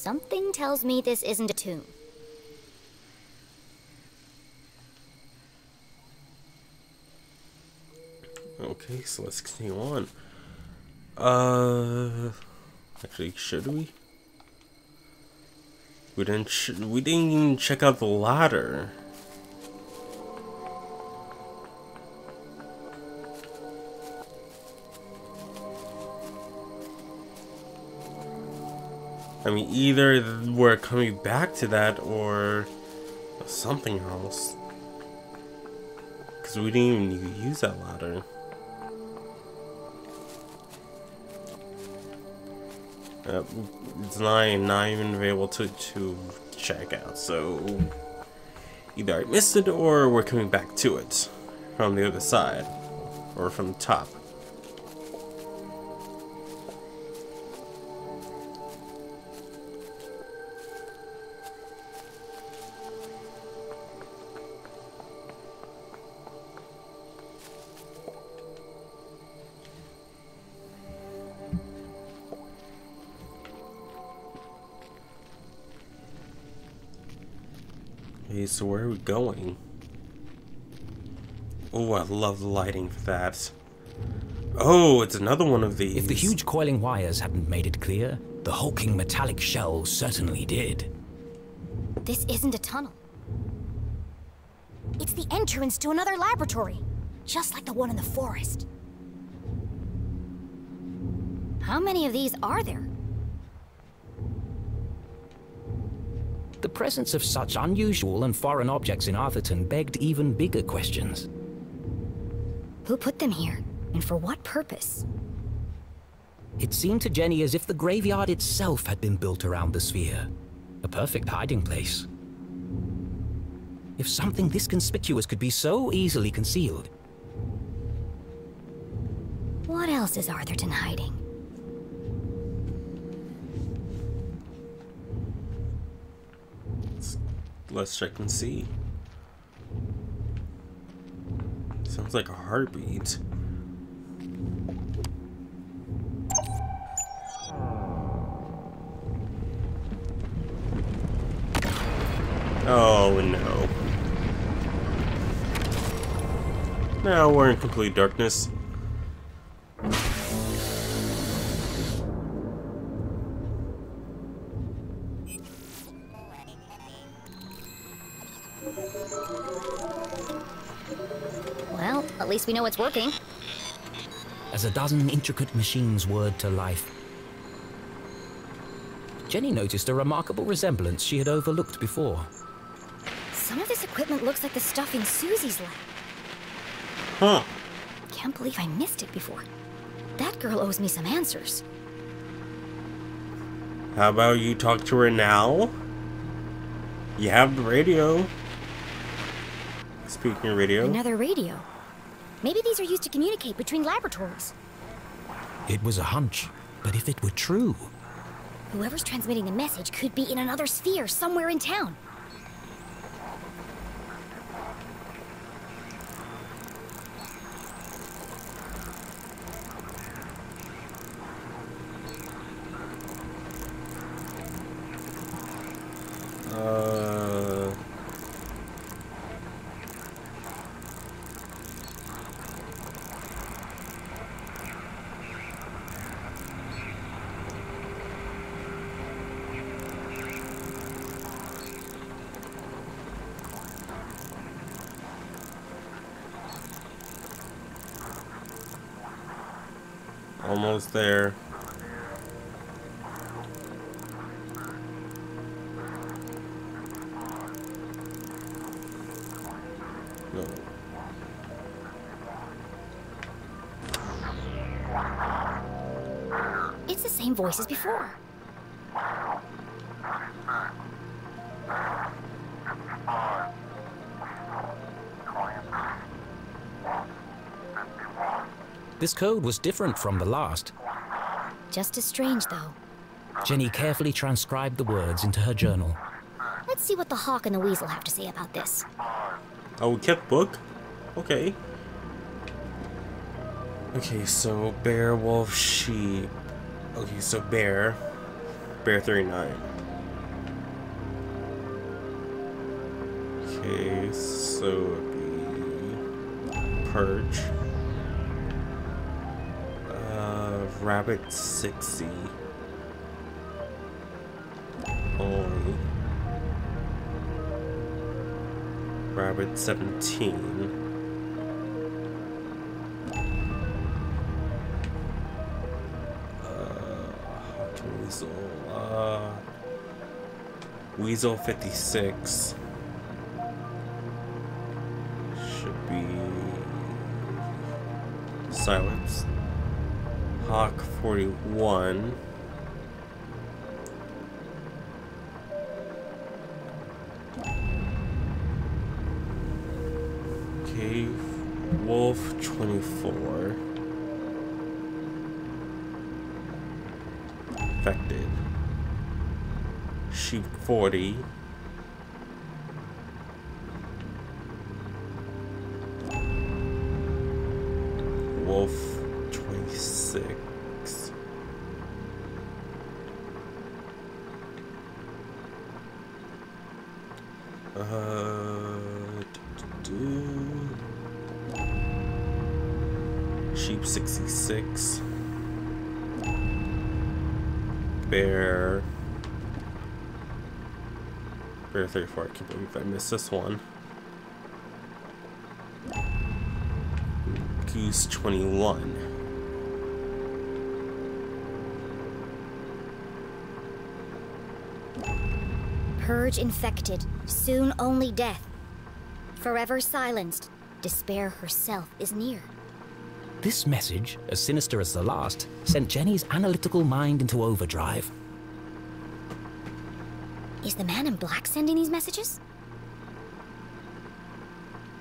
Something tells me this isn't a tomb. Okay, so let's continue on. Uh, actually, should we? We didn't. we didn't even check out the ladder. I mean, either we're coming back to that or something else. Because we didn't even use that ladder. Uh, it's not, not even able to, to check out, so either I missed it or we're coming back to it from the other side or from the top. Okay, so where are we going? Oh, I love the lighting for that. Oh, it's another one of these. If the huge coiling wires hadn't made it clear, the hulking metallic shell certainly did. This isn't a tunnel. It's the entrance to another laboratory, just like the one in the forest. How many of these are there? The presence of such unusual and foreign objects in Arthurton begged even bigger questions. Who put them here? And for what purpose? It seemed to Jenny as if the graveyard itself had been built around the sphere. A perfect hiding place. If something this conspicuous could be so easily concealed. What else is Arthurton hiding? Let's check and see. Sounds like a heartbeat. Oh no. Now we're in complete darkness. We know it's working. As a dozen intricate machines whirred to life, Jenny noticed a remarkable resemblance she had overlooked before. Some of this equipment looks like the stuff in Susie's lab. Huh. Can't believe I missed it before. That girl owes me some answers. How about you talk to her now? You have the radio. Speaking of radio. Another radio. Maybe these are used to communicate between laboratories. It was a hunch, but if it were true, Whoever's transmitting the message could be in another sphere somewhere in town. Uh. There. It's the same voice as before. This code was different from the last. Just as strange, though. Jenny carefully transcribed the words into her journal. Let's see what the hawk and the weasel have to say about this. Oh, kept book? Okay. Okay, so bear, wolf, sheep. Okay, so bear. Bear 39. Okay, so it'd be purge. Rabbit 60. Only. Rabbit 17. Uh, Weasel. Uh, Weasel 56. Should be Silence. Hawk 41. Cave Wolf 24. Infected. Sheep 40. Wolf 26. Uh, do-do-do. Sheep 66. Bear. Bear 34. I can't believe I missed this one. Goose 21. Purge infected, soon only death. Forever silenced, despair herself is near. This message, as sinister as the last, sent Jenny's analytical mind into overdrive. Is the man in black sending these messages?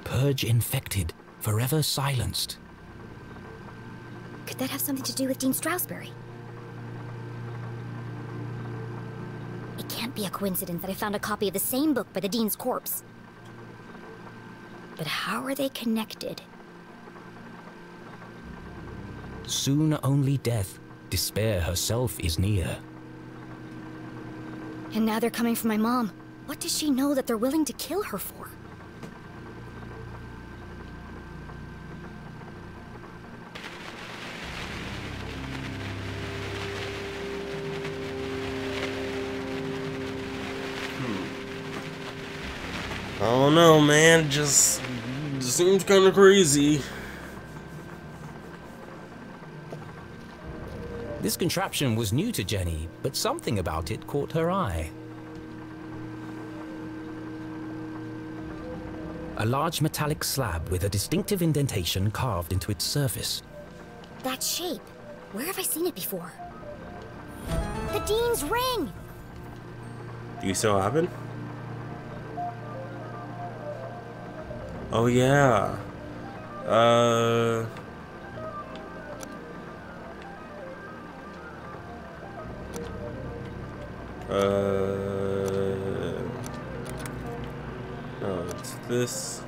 Purge infected, forever silenced. Could that have something to do with Dean Strasberry? Can't be a coincidence that I found a copy of the same book by the Dean's corpse. But how are they connected? Soon only death, despair herself is near. And now they're coming for my mom. What does she know that they're willing to kill her for? I don't know, man. Just seems kind of crazy. This contraption was new to Jenny, but something about it caught her eye. A large metallic slab with a distinctive indentation carved into its surface. That shape. Where have I seen it before? The Dean's ring! Do you still have it? Oh yeah. Uh. Uh. No, it's this.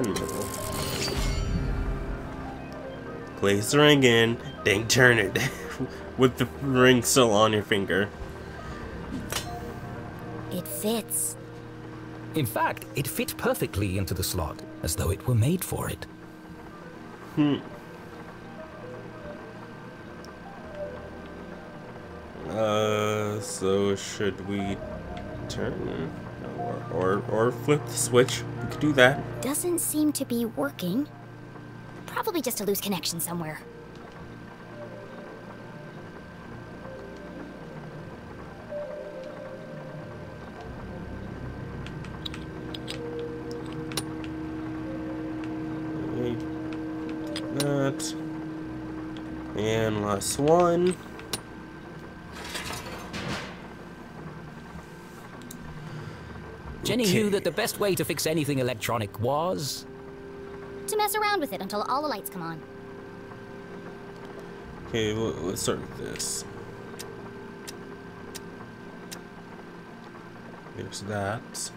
Admirable. Place the ring in, then turn it. With the ring still on your finger. It fits. In fact, it fit perfectly into the slot, as though it were made for it. Hmm. Uh, so should we turn or or, or flip the switch? We could do that. Doesn't seem to be working. Probably just a loose connection somewhere. That. And last one. Jenny Okay. knew that the best way to fix anything electronic was. To mess around with it until all the lights come on. Okay, well, let's start with this. There's that.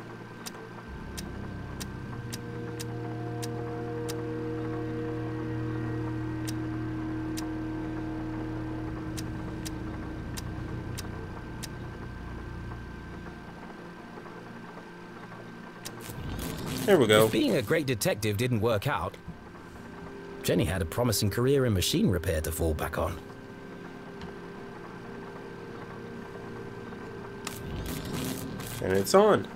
There we go. If being a great detective didn't work out, Jenny had a promising career in machine repair to fall back on. And it's on.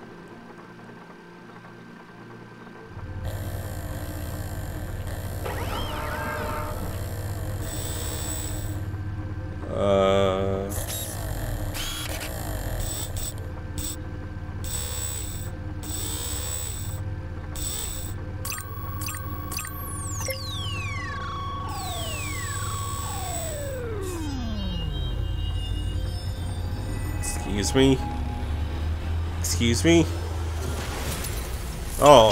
Excuse me. Excuse me. Oh,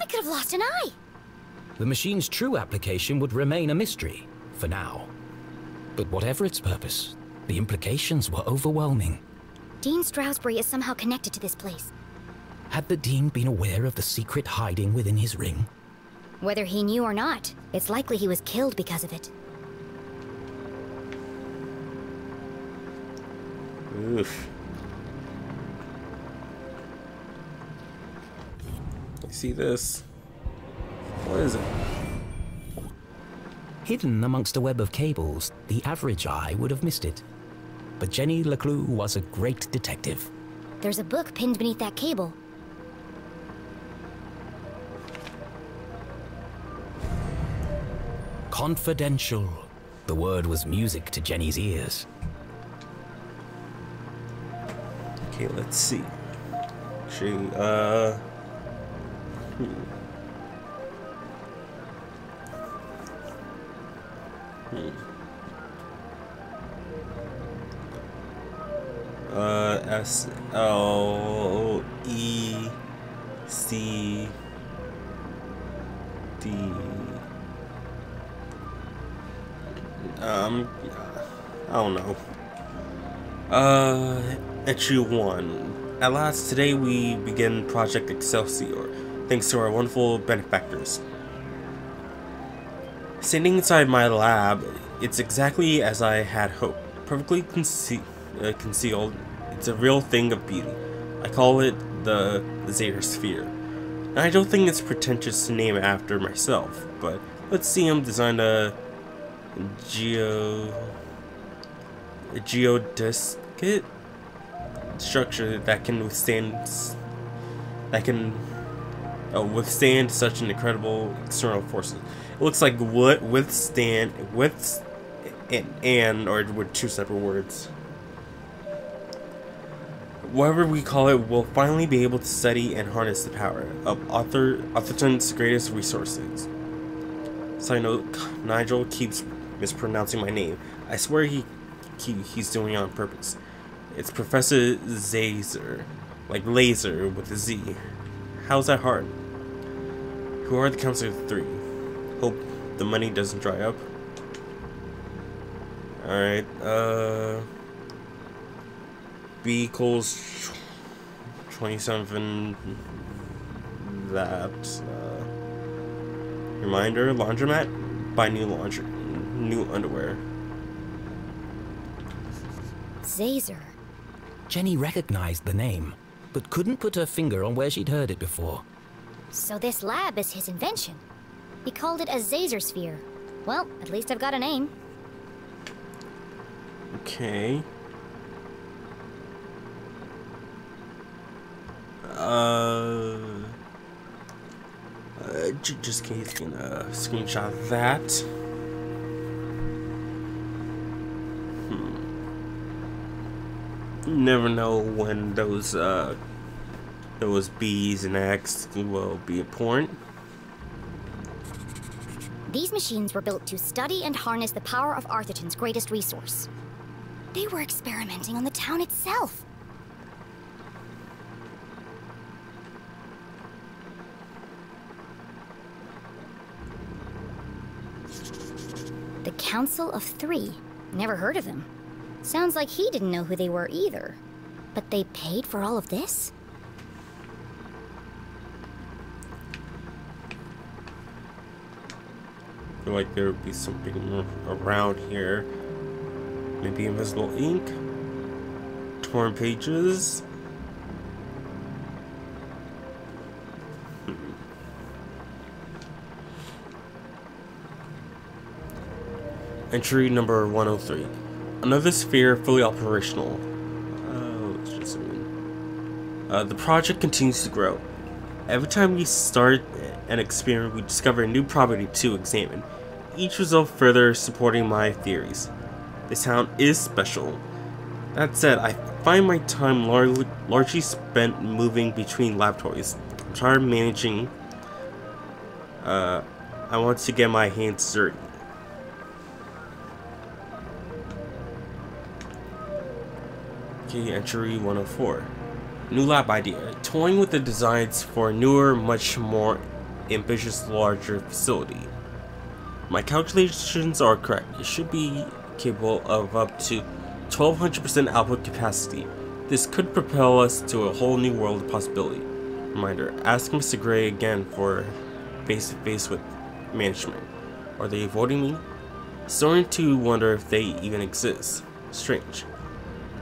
I could have lost an eye. The machine's true application would remain a mystery, for now. But whatever its purpose, the implications were overwhelming. Dean Stroudsbury is somehow connected to this place. Had the Dean been aware of the secret hiding within his ring? Whether he knew or not, it's likely he was killed because of it. Oof. You see this? What is it? Hidden amongst a web of cables, the average eye would have missed it. But Jenny LeClue was a great detective. There's a book pinned beneath that cable. Confidential. The word was music to Jenny's ears. Okay, let's see. She, uh... Hmm. Hmm. Uh, S L E C D. Um, I don't know. Uh, entry one. At last, today we begin Project Excelsior, thanks to our wonderful benefactors. Standing inside my lab, it's exactly as I had hoped. Perfectly conce- uh, concealed, it's a real thing of beauty. I call it the Zazer Sphere. And I don't think it's pretentious to name it after myself, but let's see him design a geo a geodesic structure that can withstand that can uh, withstand such an incredible external forces. It looks like what withstand with and, and or with two separate words. Whatever we call it, we'll finally be able to study and harness the power of Arthur Arthurton's greatest resources. Side note, Nigel keeps mispronouncing my name. I swear he, he he's doing it on purpose. It's Professor Zazer, like laser with a Z. How's that hard? Who are the Council of Three? Hope the money doesn't dry up. Alright, uh... B equals 27... That, uh... Reminder, laundromat? Buy new laundry, new underwear. Zazer. Jenny recognized the name, but couldn't put her finger on where she'd heard it before. So this lab is his invention. He called it a Zazer sphere. Well, at least I've got a name. Okay. Uh, uh just in case you can uh, screenshot that. Never know when those uh those B's and X will be important. These machines were built to study and harness the power of Arthurton's greatest resource. They were experimenting on the town itself. The Council of Three. Never heard of them. Sounds like he didn't know who they were either. But they paid for all of this? I feel like there would be something around here. Maybe invisible ink? Torn pages? Hmm. Entry number 103. Another sphere fully operational. Uh, let's just zoom in. Uh, the project continues to grow. Every time we start an experiment, we discover a new property to examine, each result further supporting my theories. This town is special. That said, I find my time lar- largely spent moving between laboratories. I'm tired of managing. Uh, I want to get my hands dirty. Entry 104. New lab idea. Toying with the designs for a newer, much more ambitious, larger facility. My calculations are correct. It should be capable of up to 1200% output capacity. This could propel us to a whole new world of possibility. Reminder, ask Mr. Gray again for face-to-face with management. Are they avoiding me? Starting to wonder if they even exist. Strange.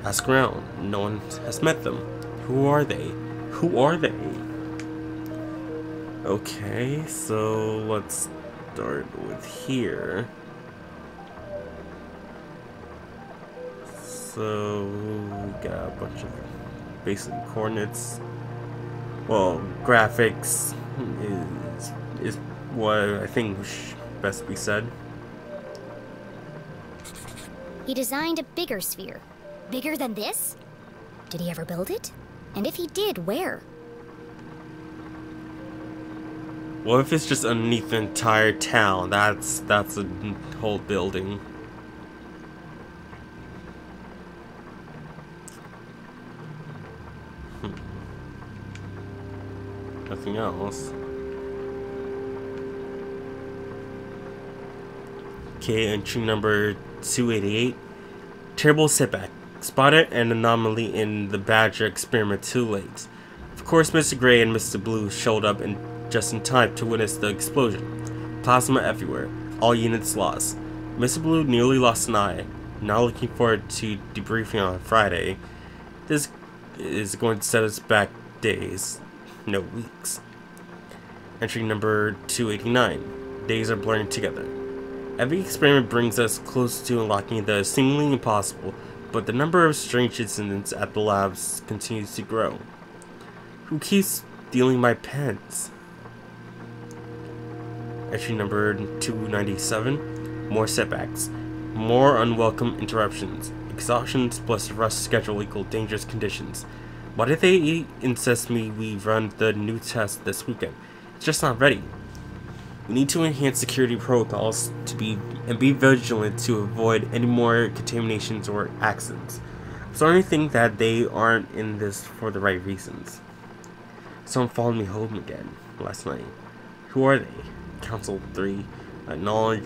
Ask around. No one has met them. Who are they? Who are they? Okay, so let's start with here. So we got a bunch of basic coordinates. Well, graphics is is what I think best be said. He designed a bigger sphere. Bigger than this? Did he ever build it? And if he did, where? What if it's just underneath the entire town? That's that's a whole building. Hmm. Nothing else. Okay, entry number 288. Terrible setback. Spotted an anomaly in the Badger experiment too late. Of course, Mr. Gray and Mr. Blue showed up in just in time to witness the explosion. Plasma everywhere. All units lost. Mr. Blue nearly lost an eye. Now looking forward to debriefing on Friday. This is going to set us back days, no weeks. Entry number 289. Days are blurring together. Every experiment brings us close to unlocking the seemingly impossible, but the number of strange incidents at the labs continues to grow. Who keeps stealing my pens? Entry number 297. More setbacks. More unwelcome interruptions. Exhaustions plus rush schedule equal dangerous conditions. Why did they insist me we run the new test this weekend? It's just not ready. We need to enhance security protocols to be and be vigilant to avoid any more contaminations or accidents. So to think that they aren't in this for the right reasons. Someone followed me home again last night. Who are they? Council 3. Acknowledge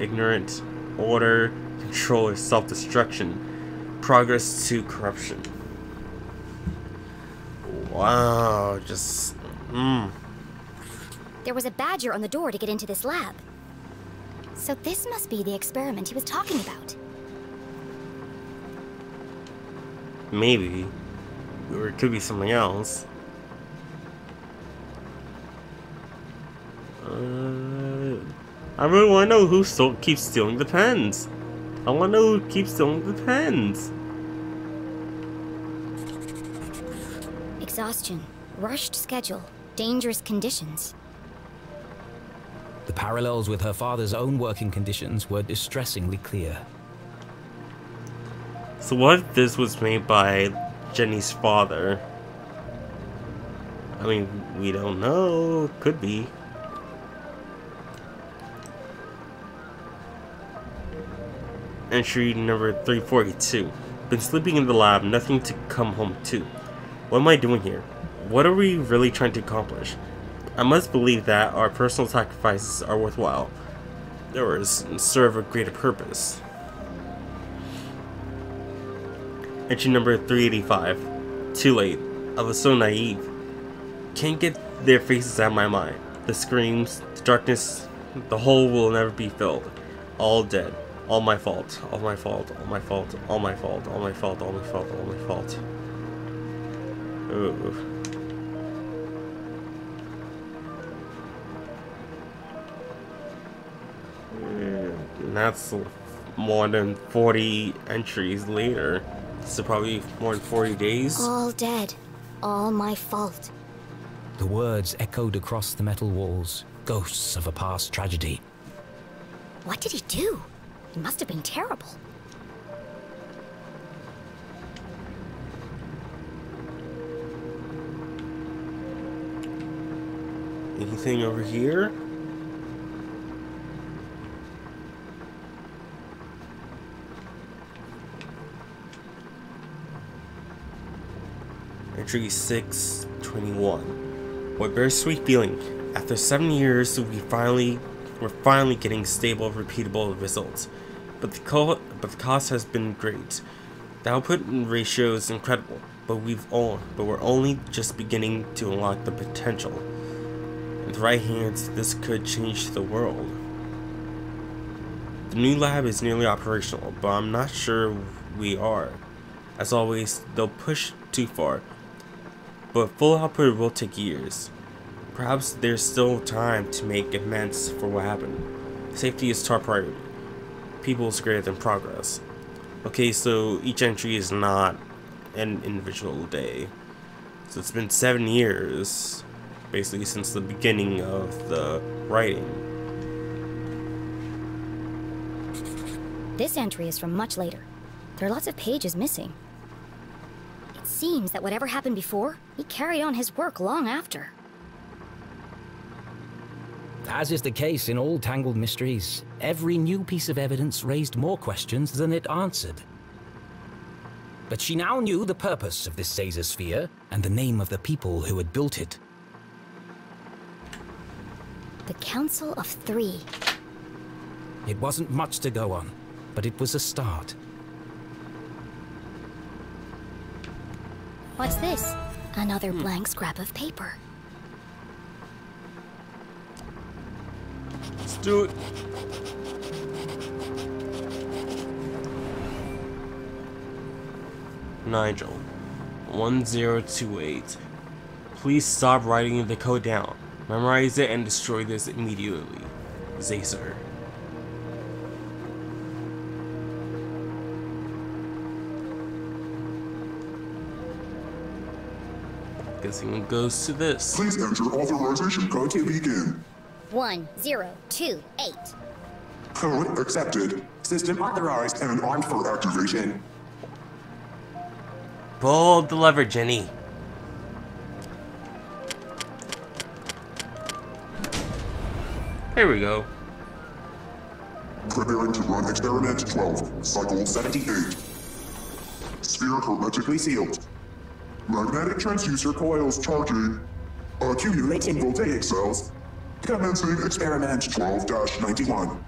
ignorant, order, control, or self destruction. Progress to corruption. Wow, just. Mmm. There was a badger on the door to get into this lab. So this must be the experiment he was talking about. Maybe. Or it could be something else. Uh, I really want to know who still keeps stealing the pens. I want to know who keeps stealing the pens. Exhaustion, rushed schedule, dangerous conditions. The parallels with her father's own working conditions were distressingly clear. So what if this was made by Jenny's father? I mean, we don't know. Could be. Entry number 342. Been sleeping in the lab, nothing to come home to. What am I doing here? What are we really trying to accomplish? I must believe that our personal sacrifices are worthwhile, or serve a greater purpose. Entry number 385. Too late. I was so naive. Can't get their faces out of my mind. The screams, the darkness, the hole will never be filled. All dead. All my fault. All my fault. All my fault. All my fault. All my fault. All my fault. All my fault. Ooh. And that's more than 40 entries later. So probably more than 40 days. All dead. All my fault. The words echoed across the metal walls, ghosts of a past tragedy. What did he do? He must have been terrible. Anything over here? Entry 621. What bittersweet feeling. After seven years, we finally, we're finally getting stable, repeatable results. But the, co but the cost has been great. The output ratio is incredible, but we've all, but we're only just beginning to unlock the potential. The right hands, this could change the world. The new lab is nearly operational, but I'm not sure we are. As always, they'll push too far, but full output will take years. Perhaps there's still time to make amends for what happened. Safety is top priority. People is greater than progress. Okay, so each entry is not an individual day. So it's been seven years, basically since the beginning of the writing. This entry is from much later. There are lots of pages missing. It seems that whatever happened before, he carried on his work long after. As is the case in all Tangled Mysteries, every new piece of evidence raised more questions than it answered. But she now knew the purpose of this Zazer sphere and the name of the people who had built it. The Council of Three. It wasn't much to go on, but it was a start. What's this? Another hmm. blank scrap of paper. Let's do it. Nigel, 1028. Please stop writing the code down. Memorize it and destroy this immediately. Zazer. Guessing it goes to this. Please enter authorization code to begin. One, zero, two, eight. Code accepted. System authorized and armed for activation. Pull the lever, Jenny. Here we go. Preparing to run experiment 12, cycle 78. Sphere hermetically sealed. Magnetic transducer coils charging. Uh, Accumulating voltaic cells. Commencing experiment 12-91.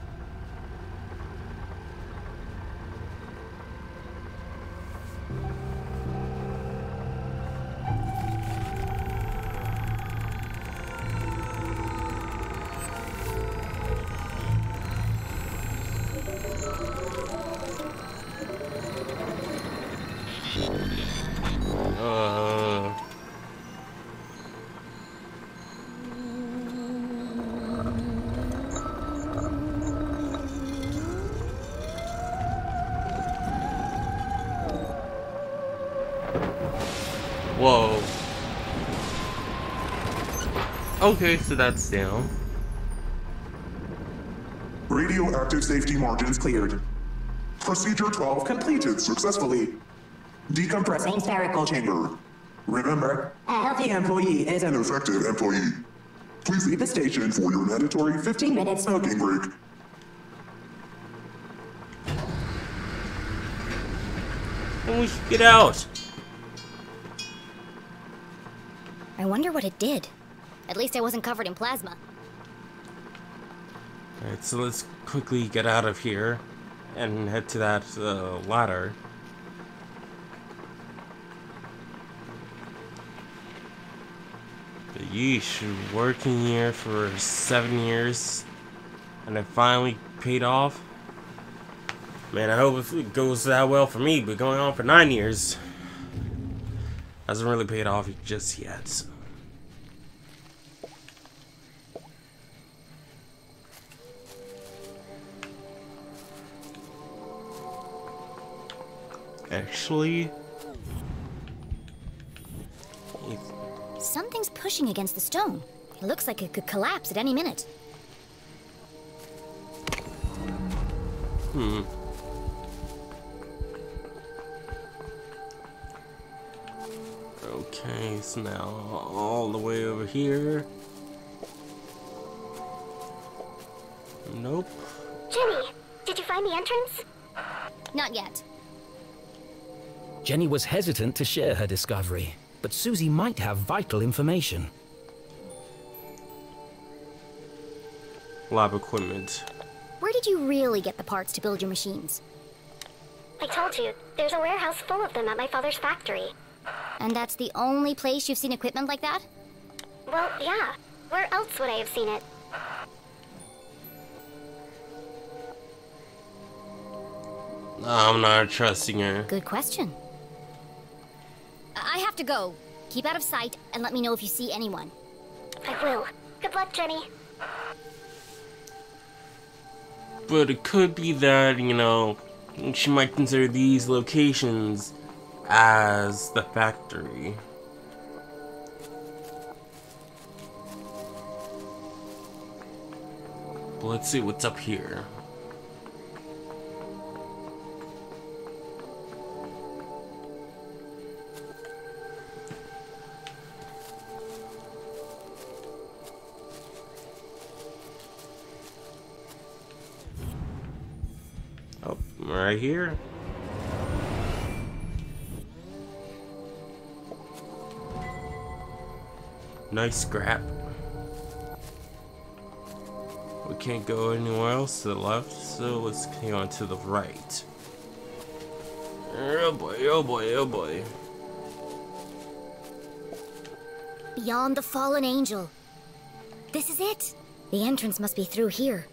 Okay, so that's down. Radioactive safety margins cleared. Procedure 12 completed successfully. Decompressing spherical chamber. Remember, a healthy employee is an effective employee. Please leave the station for your mandatory 15 minute smoking break. And we should get out. I wonder what it did. At least I wasn't covered in plasma. Alright, so let's quickly get out of here and head to that uh, ladder. But yeesh, working here for seven years and it finally paid off. Man, I hope it goes that well for me, but going on for nine years hasn't really paid off just yet. Actually, Something's pushing against the stone. It looks like it could collapse at any minute. Hmm. Okay, so now all the way over here. Nope. Jenny, did you find the entrance? Not yet. Jenny was hesitant to share her discovery, but Susie might have vital information. Lab equipment. Where did you really get the parts to build your machines? I told you, there's a warehouse full of them at my father's factory. And that's the only place you've seen equipment like that? Well, yeah. Where else would I have seen it? I'm not trusting her. Good question. I I have to go. Keep out of sight and let me know if you see anyone. I will. Good luck, Jenny. But it could be that, you know, she might consider these locations as the factory. But let's see what's up here. Right here. Nice scrap. We can't go anywhere else to the left, so let's go on to the right. Oh boy, oh boy, oh boy. Beyond the fallen angel. This is it. The entrance must be through here.